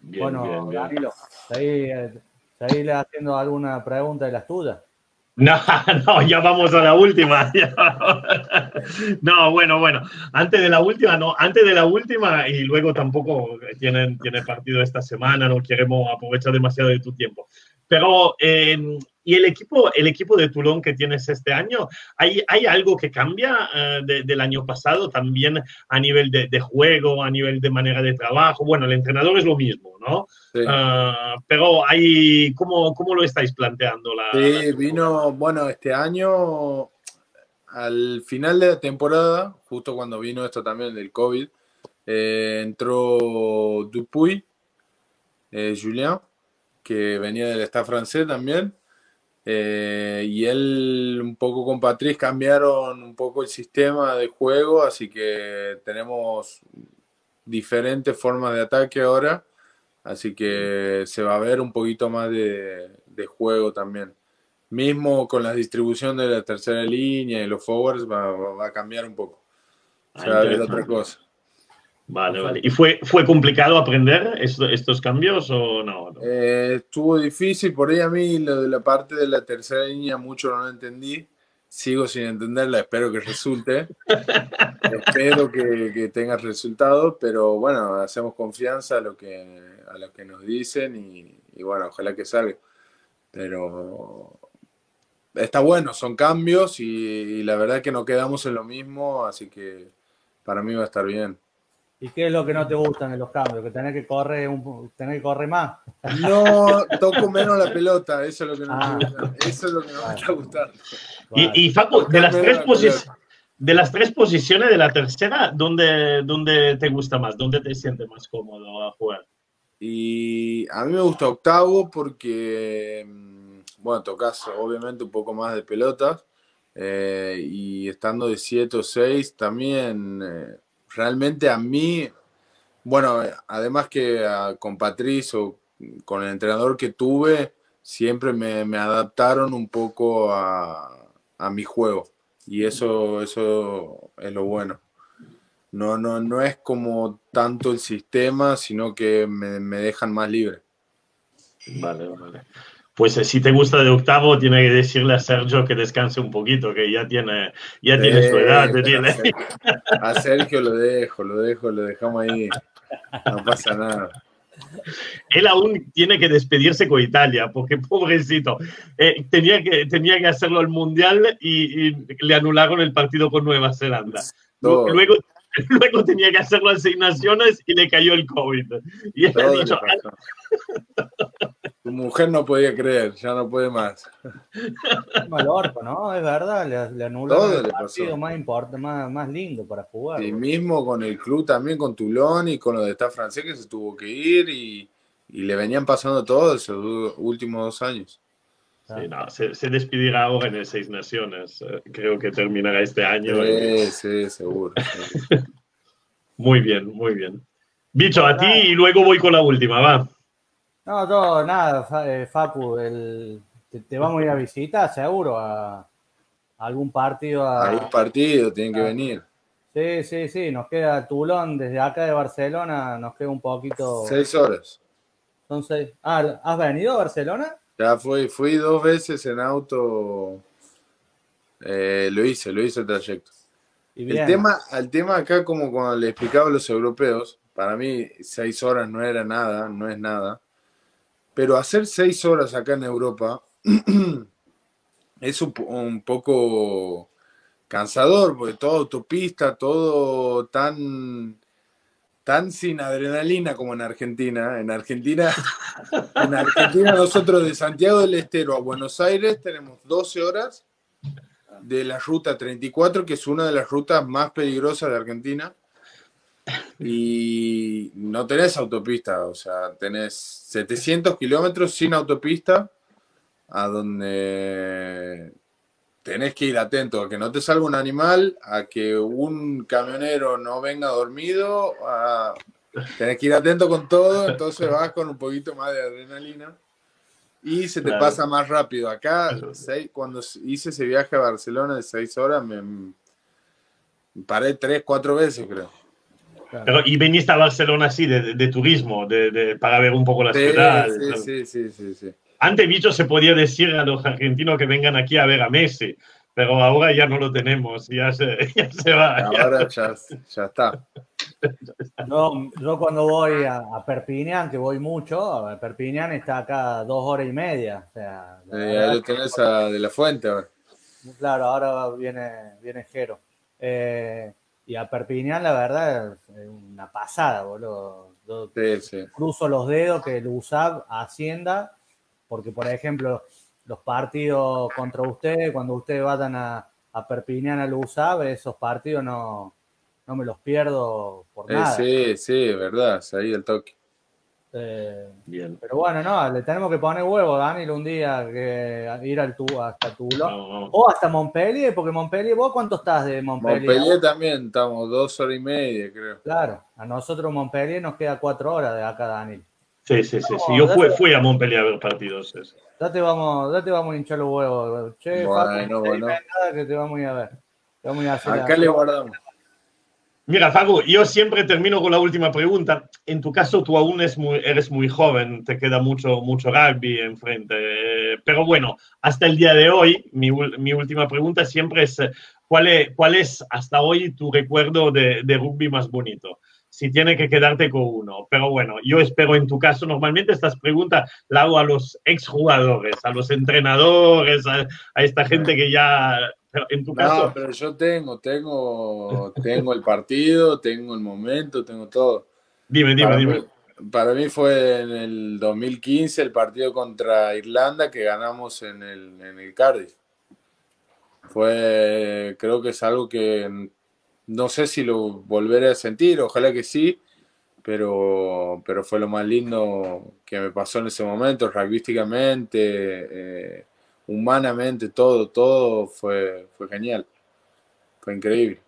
bueno, Danilo, ¿seguís haciendo alguna pregunta de las tuyas? <laughs> No, no, ya vamos a la última. <laughs> No, bueno, bueno. Antes de la última, no, antes de la última y luego tampoco tienen, tiene partido esta semana, no queremos aprovechar demasiado de tu tiempo. Pero eh, y el equipo, el equipo de Toulon que tienes este año, ¿hay, hay algo que cambia eh, del año pasado también a nivel de, juego, a nivel de manera de trabajo? Bueno, el entrenador es lo mismo, ¿no? Ah, pero hay, ¿cómo, ¿cómo, lo estáis planteando? La, sí, vino, bueno, este año, al final de la temporada, justo cuando vino esto también del COVID, eh, entró Dupuy, eh, Julien, que venía del staff francés también, eh, y él un poco con Patrice cambiaron un poco el sistema de juego, así que tenemos diferentes formas de ataque ahora, así que se va a ver un poquito más de, juego también. Mismo con la distribución de la tercera línea y los forwards va, a cambiar un poco. Se va a ver otra cosa. Vale, vale. ¿Y fue, fue complicado aprender estos cambios o no? Eh, estuvo difícil, por ahí a mí lo de la parte de la tercera línea mucho no lo entendí. Sigo sin entenderla, espero que resulte. <laughs> espero que, que, tenga resultado, pero bueno, hacemos confianza a lo que, a lo que nos dicen y, y bueno, ojalá que salga. Pero está bueno, son cambios y, la verdad que no quedamos en lo mismo, así que para mí va a estar bien. ¿Y qué es lo que no te gustan en los cambios? ¿Que tenés que correr, un, tenés que correr más? No, toco menos la pelota, eso es lo que no me ah. gusta. Eso es lo que no me está gustando. Y, y Facu, de las, tres posiciones, de las tres posiciones de la tercera, ¿dónde, ¿dónde te gusta más? ¿Dónde te sientes más cómodo a jugar? Y a mí me gusta octavo porque bueno, tocas obviamente un poco más de pelotas eh, y estando de 7 o 6 también, eh, realmente a mí, bueno, además que con Patricio o con el entrenador que tuve, siempre me, adaptaron un poco a, mi juego y eso, eso es lo bueno. No, no, no es como tanto el sistema, sino que me, me dejan más libre. Vale, vale pues eh, si te gusta de octavo, tiene que decirle a Sergio que descanse un poquito, que ya tiene, ya tiene su edad. tiene. A Sergio lo dejo, lo dejo, lo dejamos ahí. No pasa nada. Él aún tiene que despedirse con Italia, porque <laughs> pobrecito, eh, tenía, que, tenía que hacerlo al Mundial y, le anularon el partido con Nueva Zelanda. Luego, <laughs> luego tenía que hacerlo a Seis Naciones y le cayó el COVID. Y él ha dicho, tu mujer no podía creer, ya no puede más. Malorco, ¿no? Es verdad, le, le anuló el partido más, importante, más, más lindo para jugar. Y mismo con el club también, con Toulon y con lo de esta francés que se tuvo que ir y, le venían pasando todo esos últimos dos años. Sí, no, se, despedirá ahora en el Seis Naciones. Eh, creo que terminará este año. Sí, sí, seguro. <laughs> muy bien, muy bien. Bicho, a ti y luego voy con la última, va. No, todo, nada, eh, Fapu, el, te, vamos a ir a visitar, seguro, a, algún partido. A, algún partido, tienen que venir. Sí, sí, sí, nos queda Tulón, desde acá de Barcelona, nos queda un poquito. Seis horas. Son seis. Ah, ¿has venido a Barcelona? Ya fui, fui dos veces en auto. Eh, lo hice, lo hice el trayecto. El tema, el tema acá, como cuando le explicaba a los europeos, para mí seis horas no era nada, no es nada. Pero hacer seis horas acá en Europa <clears throat> es un, poco cansador, porque toda autopista, todo tan, tan sin adrenalina como en Argentina. En Argentina, <laughs> en Argentina nosotros de Santiago del Estero a Buenos Aires tenemos 12 horas de la ruta 34, que es una de las rutas más peligrosas de Argentina y no tenés autopista, o sea, tenés 700 kilómetros sin autopista a donde tenés que ir atento a que no te salga un animal, a que un camionero no venga dormido, a... tenés que ir atento con todo, entonces vas con un poquito más de adrenalina y se te pasa más rápido. Acá, cuando hice ese viaje a Barcelona de seis horas, me paré tres, cuatro veces, creo. Pero, y veniste a Barcelona así, de, turismo, de, para ver un poco la ciudad. Sí, sí, sí, sí, Antes, bicho, se podía decir a los argentinos que vengan aquí a ver a Messi, pero ahora ya no lo tenemos, ya se, <laughs> ya se va. Ahora ya, ya, está. yo cuando voy a, Perpignan, que voy mucho, Perpignan está acá dos horas y media. O sea, ahí lo tenés de la fuente ahora. Claro, ahora viene, viene Jero. Eh, y a Perpignan, la verdad, es una pasada, boludo. Cruzo los dedos que el USAB Hacienda, porque, por ejemplo, los partidos contra ustedes, cuando ustedes vayan a, a Perpignan al USAB, esos partidos no, no me los pierdo por nada. Sí, sí, verdad, ahí el toque. Eh, Bien. Pero bueno, no, le tenemos que poner huevo, Daniel, un día que ir al tu, hasta Tulo. O hasta Montpellier, porque Montpellier, ¿vos cuánto estás de Montpellier? Montpellier también, estamos dos horas y media, creo. Claro, a nosotros Montpellier nos queda cuatro horas de acá, Daniel. Sí, sí, sí. sí. Yo fui, fui, a Montpellier a ver partidos. Ya te vamos, ya te vamos a hinchar los huevos. Che, bueno, bueno. que te vamos a ir a ver. Te vamos a hacer acá le guardamos. Mira, Fago, yo siempre termino con la última pregunta. En tu caso, tú aún eres muy joven, te queda mucho, mucho rugby enfrente. Pero bueno, hasta el día de hoy, mi, última pregunta siempre es, ¿cuál es, ¿cuál es hasta hoy tu recuerdo de, rugby más bonito? Si tiene que quedarte con uno. Pero bueno, yo espero en tu caso, normalmente estas preguntas las hago a los exjugadores, a los entrenadores, a, esta gente que ya... Pero en tu caso... No, pero yo tengo, tengo, tengo el partido, tengo el momento, tengo todo. Dime, dime, dime. para mí fue en el 2015 el partido contra Irlanda que ganamos en el, en el Cardiff. Fue, creo que es algo que no sé si lo volveré a sentir, ojalá que sí, pero, pero fue lo más lindo que me pasó en ese momento, rugbyísticamente, eh, humanamente, todo, todo fue, fue genial, fue increíble.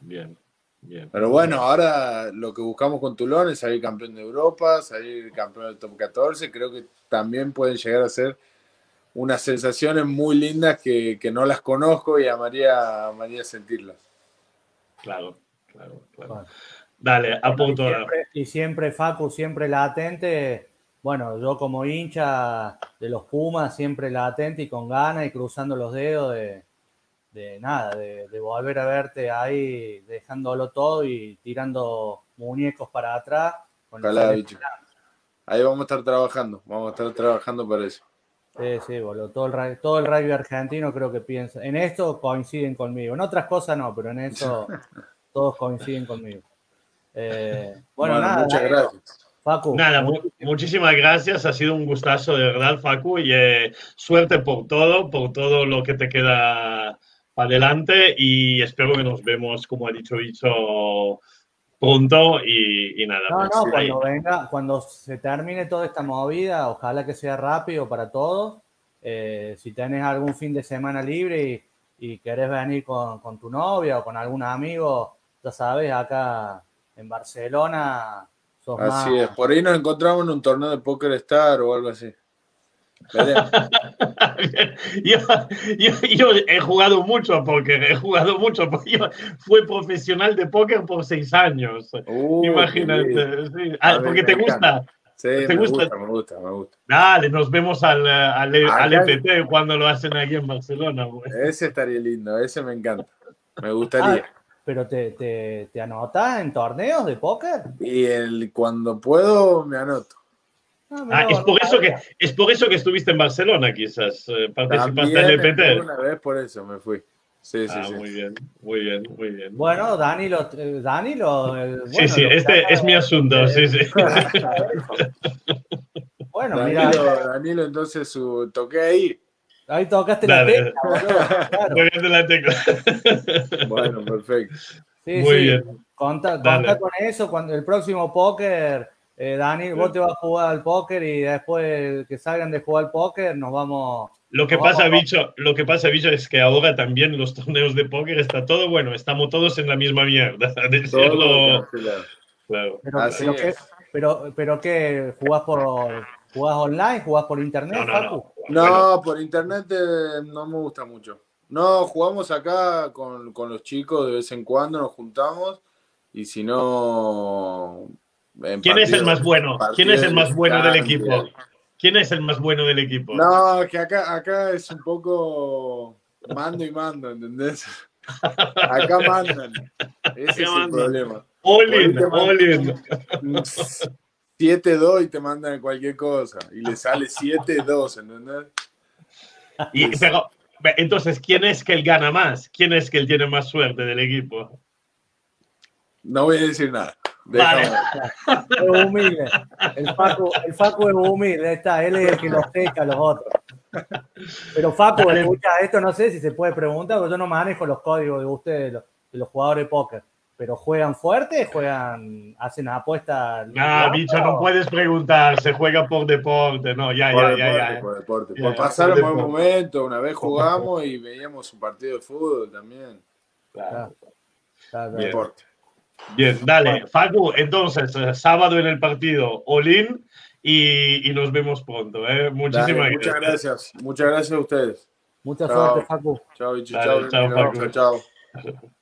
Bien, bien. Pero bueno, ahora lo que buscamos con Tulón es salir campeón de Europa, salir campeón del top 14, creo que también pueden llegar a ser unas sensaciones muy lindas que, no las conozco y amaría, amaría sentirlas. Claro, claro, claro. Dale, a punto. Y siempre, Facu, siempre la atente. Bueno, yo como hincha de los Pumas, siempre la atente y con ganas y cruzando los dedos de, nada, de, volver a verte ahí dejándolo todo y tirando muñecos para atrás. Ahí vamos a estar trabajando, vamos a estar trabajando para eso. Sí, sí, boludo. Todo el, todo el rugby argentino creo que piensa. En esto coinciden conmigo. En otras cosas no, pero en eso <laughs> todos coinciden conmigo. Eh, bueno, nada. Muchas gracias. Facu. Nada, muchísimas gracias. Ha sido un gustazo, de verdad, Facu. Y eh, suerte por todo, por todo lo que te queda para adelante. Y espero que nos vemos, como ha dicho Bicho, punto y, nada. No, no, cuando venga, cuando se termine toda esta movida, ojalá que sea rápido para todos. Eh, si tenés algún fin de semana libre y, querés venir con, tu novia o con algún amigo, ya sabes, acá en Barcelona. así es, por ahí nos encontramos en un torneo de Poker Star o algo así. <laughs> yo, he jugado mucho a póker, he jugado mucho, <laughs> yo fui profesional de póker por seis años. Imagínate. Ah, porque te gusta. Sí, me gusta? me gusta, me gusta. Dale, nos vemos al, al, EPT e cuando lo hacen aquí en Barcelona. Ese estaría lindo, ese me encanta. Me gustaría. Ah, ¿Pero te, te, te anotas en torneos de póker? Y el, cuando puedo me anoto. Ah, ah, es, por eso que, es por eso que estuviste en Barcelona, quizás. Eh, participaste en el PT. Una vez por eso me fui. Sí, sí, ah, sí. Muy bien, muy bien, muy bien. Bueno, Dani lo. Eh, Dani lo eh, sí, sí, este es mi asunto, sí, sí. bueno, Danilo, mira. Danilo, entonces su, toqué ahí. Ahí tocaste la tecla, Tocaste la tecla. bueno, perfecto. Sí, muy sí. bien. Conta, conta con eso cuando el próximo póker eh, Dani, vos te vas a jugar al póker y después que salgan de jugar al póker nos vamos. Lo que pasa, bicho, lo que pasa, bicho, es que ahora también los torneos de póker está todo bueno, estamos todos en la misma mierda. <laughs> claro. Pero, pero, ¿qué? ¿Jugás por jugás online? ¿Jugás por internet? No, por internet eh, no me gusta mucho. No, jugamos acá con, con los chicos de vez en cuando, nos juntamos y si no ¿Quién es el más bueno? ¿Quién es el más bueno del equipo? ¿Quién es el más bueno del equipo? No, que acá, acá es un poco mando y mando, ¿entendés? <laughs> Acá mandan. Ese es el problema. All in, all in. 7-2 y te mandan cualquier cosa. Y le sale 7-2, ¿entendés? Y, pero, entonces, ¿quién es que él gana más? ¿Quién es que él tiene más suerte del equipo? No voy a decir nada. Vale. Es humilde. El Facu, el Facu es humilde, está, él es el que los seca a los otros. Pero Facu, escucha, esto no sé si se puede preguntar, porque yo no manejo los códigos de ustedes, de los, jugadores de póker. ¿Pero juegan fuerte? ¿Juegan, hacen apuestas? No, bicho, no puedes preguntar, se juega por deporte, no, ya, ya, ya, ya. Por deporte, por pasar un buen momento, una vez jugamos y veíamos un partido de fútbol también. Claro. claro. Deporte. Bien, dale. Facu, entonces, eh, sábado en el partido, Olin, y, y nos vemos pronto. ¿eh? Muchísimas gracias. Muchas gracias. Muchas gracias a ustedes. Mucha suerte, Facu. Chao, chao, chao, chao, chao.